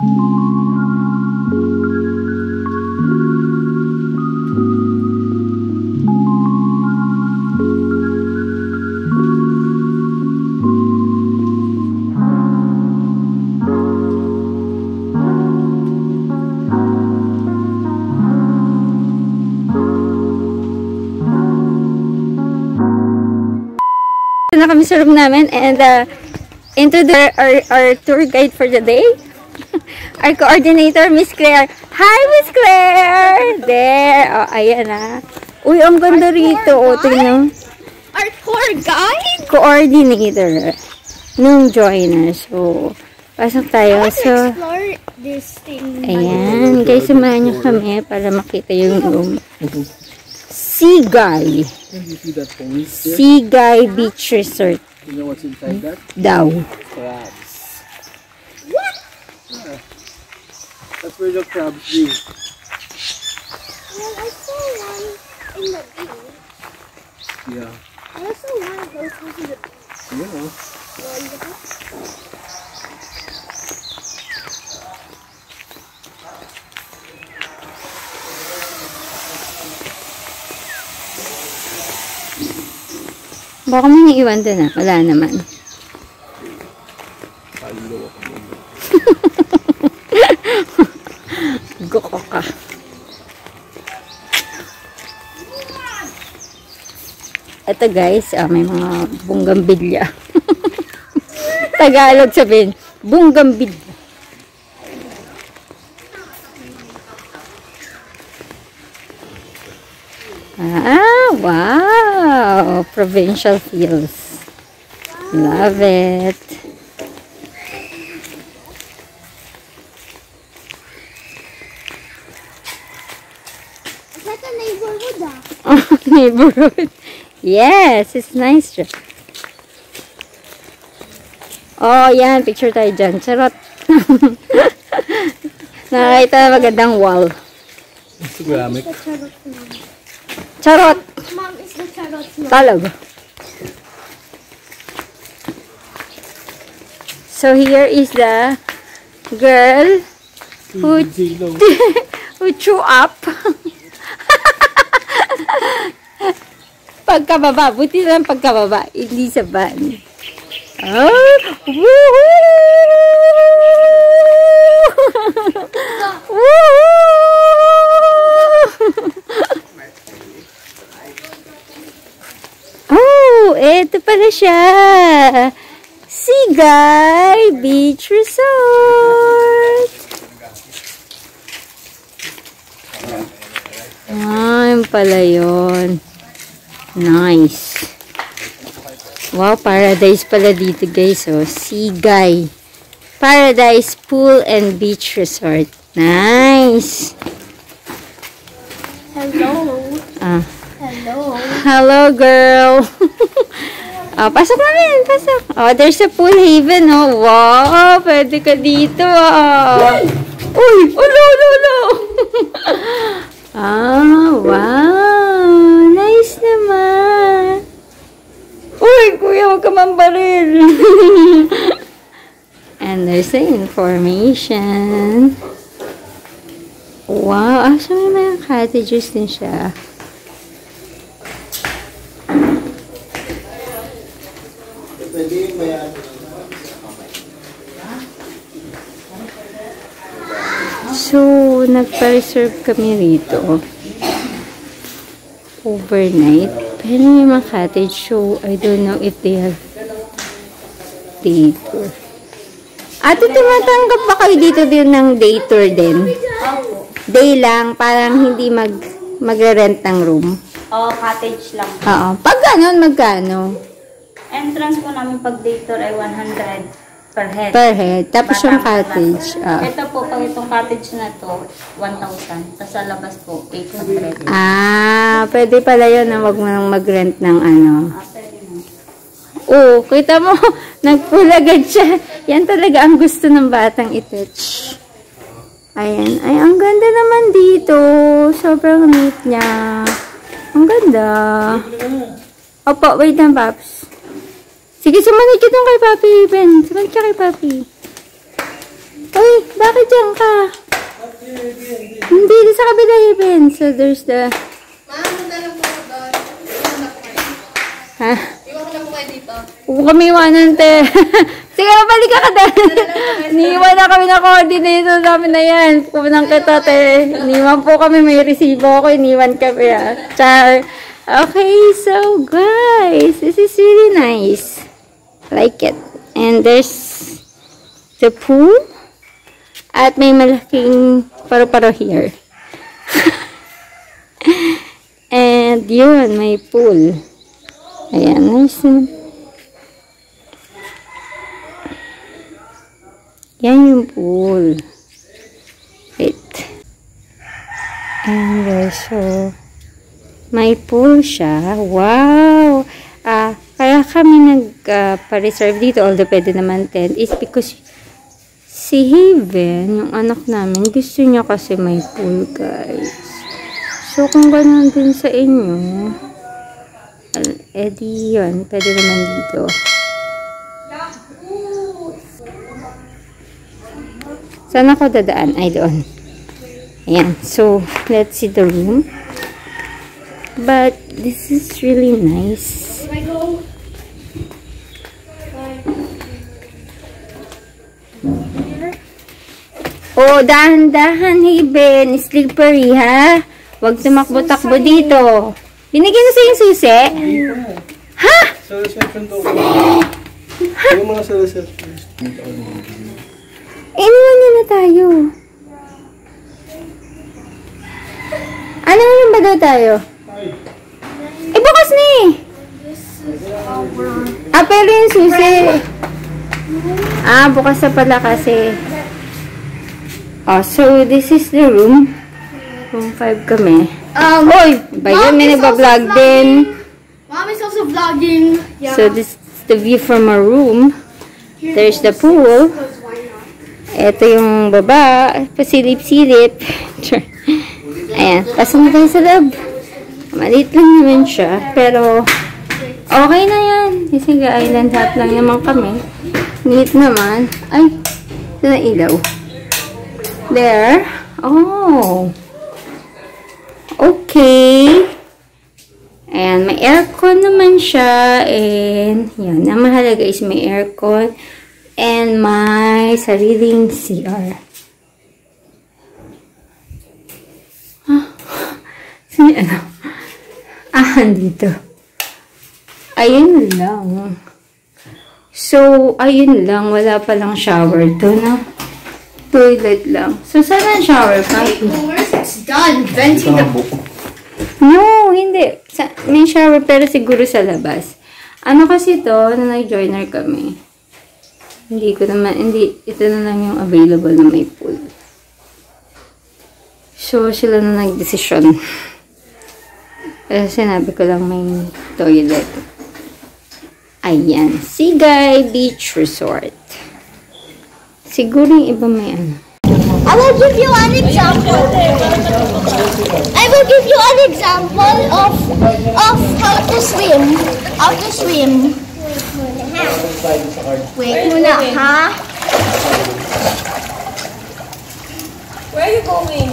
na kami sa room namin and uh, into the, our, our tour guide for the day. Our coordinator, Miss Claire. Hi, Miss Claire! There. Oh, ayan ah. Uy, ang ganda rito. O, tingnan. Our tour guide? Coordinator. Nung joiner. So, pasok tayo. So, Explore this thing. ayan. Guys, samahan nyo kami para makita yung room. Sea Guy Beach Resort You know what's inside that? daw. Crabs. What? That's where the crabs live. Well, I saw one in the beach. Yeah. I also want to go to the beach. You know. Baka may naiwan doon ah. Wala naman. Palo ako nun. Goko ka. Ito guys, ah, may mga bunggambilya. Tagalog sabihin, bunggambilya. Ah, wow! Provincial feels. Love it. Neighborhood ah? neighborhood. Yes, it's nice. Oh, yan. Picture tayo dyan. Charot. Nakakita na magandang wall. The charot mom. Is the charot mom. Talaga. So here is the girl who who chew up. Pagkababa. Buti na lang pagkababa. Hindi sa van. Oh! Woohoo! Woohoo! Oh, eto pala siya. Sigay Beach Resort. Ah, yun pala yun. Nice. Wow, paradise pala dito guys. Oh, Sigay. Paradise Pool and Beach Resort. Nice. Hello. Ah. Hello. Hello, girl. oh, pasok namin. Pasok. Oh, there's a pool haven, oh. Wow, pwede ka dito, ah. Uy, ulo, ulo, ulo. ah, wow. Nice naman. Uy, kuya, huwag ka mambaril. And there's the information. Wow, so may mga cottages din siya. So, nagpa-reserve kami rito. Overnight. Pero may mga cottage. So, I don't know if they have day tour. Ate, tumatanggap ba kayo dito din ng day tour din? Day lang, parang hindi mag magre-rent ng room. Oh, cottage lang. Oo. Pag ganon, magkano? Entrance po namin pag day tour ay 100 per head. Per head. Tapos yung Batang cottage. ah. Ito po, pag itong cottage na to, 1,000. Tapos sa labas po, 800. Ah, pwede pala yun na wag mo nang mag-rent ng ano. Ah, pwede na. Oo, kita mo, nagpulagad siya. Yan talaga ang gusto ng batang itouch. Ayan. Ay, ang ganda naman dito. Sobrang neat niya. Ang ganda. Opo, wait lang, Paps. Sige, sumanod ka doon kay Papi, Ben. Sumanod ka kay Papi. Uy, bakit dyan ka? Hindi, sa kabila even. So, there's the... Ha? Huwag kami iwanan, te. Sige, balik ka ka, te. Niiwan na kami na coordinator namin na yan. Pumunang kita, te. Iniwan po kami. May resibo ako. Iniwan kami, ah. Char. Okay, so, guys. This is really nice. Like it. And there's the pool. At may malaking paro-paro here. And yun, may pool. Ayan, nice. Yan yung pool. Wait. And so, may pool siya. Wow! Ah, kaya kami nag-pa-reserve dito, although pwede naman tent, is because si Haven, yung anak namin, gusto niya kasi may pool, guys. So, kung ganun din sa inyo, al- edi yun, pwede naman dito. Saan ako dadaan? Ay, doon. Ayan. So, let's see the room. But, this is really nice. Oh, dahan-dahan, Haven. Slippery, ha? Huwag tumakbo-takbo dito. Binigyan na sa yung susi? Ha? Iniwan niya na tayo. Ano naman ba daw tayo? Eh, bukas na eh. Ah, pero yung susi. Ah, bukas na pala kasi. Oh, so this is the room. Room 5 kami. Um, Hoy! Ba yun? May nagbablog din. Mom is also vlogging. Yeah. So this is the view from our room. There's the pool. Ito yung baba. Pasilip-silip. Ayan. Pasok na tayo sa loob. Maliit lang naman siya. Pero, okay na yan. Kasi island hop lang naman kami. Neat naman. Ay, ito na ilaw. There. Oh. Okay. Ayan, may aircon naman siya. And, yan. Ang mahalaga is may aircon. And may sariling CR. Ah, yung ano? Ah, dito. Ayun lang. So, ayun lang. Wala palang shower to, no? Toilet lang. So, saan ang shower, Papi? It's done. Venting the No, hindi. Sa, may shower pero siguro sa labas. Ano kasi to, na nag-joiner kami. Hindi ko naman, hindi, ito na lang yung available na may pool. So, sila na nag-desisyon. Pero sinabi ko lang may toilet. Ayan. Sigay Beach Resort. Siguro yung iba may ano. I will give you an example. I will give you an example of of how to swim. How to swim. Wait muna, ha? Where are you going?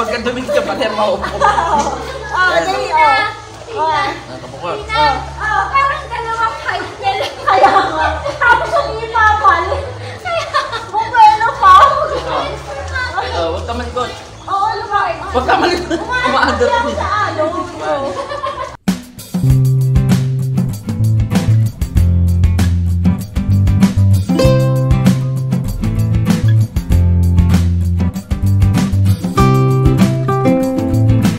magkaduming ka pa, tayo maupo. Oh, dali, oh. Oh. Nakapo ko. Oh. Oh, parang dalawang height nila. Kaya nga. Tapos ang ipapal. Kaya pa. Oh, ah. ah, huwag ka malikot. Oo, ano lumakit. Huwag ka malikot. Umaandot niya.